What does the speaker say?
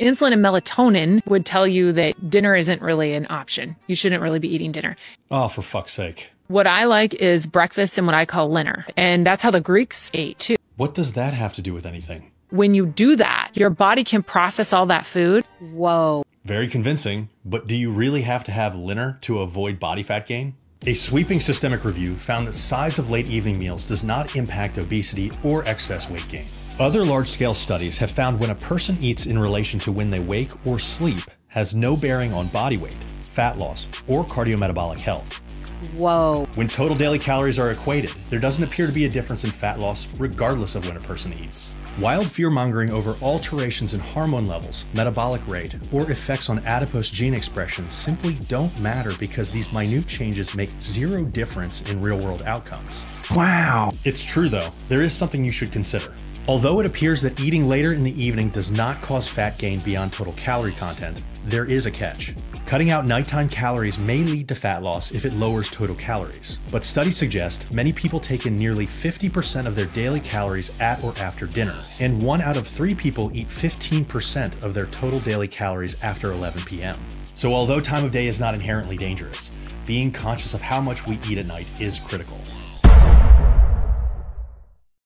Insulin and melatonin would tell you that dinner isn't really an option. You shouldn't really be eating dinner. Oh, for fuck's sake. What I like is breakfast and what I call dinner. And that's how the Greeks ate too. What does that have to do with anything? When you do that, your body can process all that food. Whoa. Very convincing, but do you really have to have dinner to avoid body fat gain? A sweeping systemic review found that size of late evening meals does not impact obesity or excess weight gain. Other large scale studies have found when a person eats in relation to when they wake or sleep has no bearing on body weight, fat loss, or cardiometabolic health. Whoa. When total daily calories are equated, there doesn't appear to be a difference in fat loss regardless of when a person eats. Wild fear mongering over alterations in hormone levels, metabolic rate, or effects on adipose gene expression simply don't matter because these minute changes make zero difference in real world outcomes. Wow. It's true though, there is something you should consider. Although it appears that eating later in the evening does not cause fat gain beyond total calorie content, there is a catch. Cutting out nighttime calories may lead to fat loss if it lowers total calories, but studies suggest many people take in nearly 50% of their daily calories at or after dinner, and one out of three people eat 15% of their total daily calories after 11 p.m. So, although time of day is not inherently dangerous, being conscious of how much we eat at night is critical.